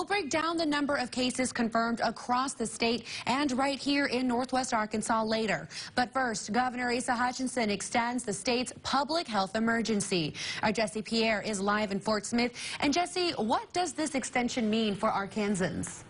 We'll break down the number of cases confirmed across the state and right here in northwest Arkansas later. But first, Governor Asa Hutchinson extends the state's public health emergency. Our Jesse Pierre is live in Fort Smith. And Jesse, what does this extension mean for Arkansans?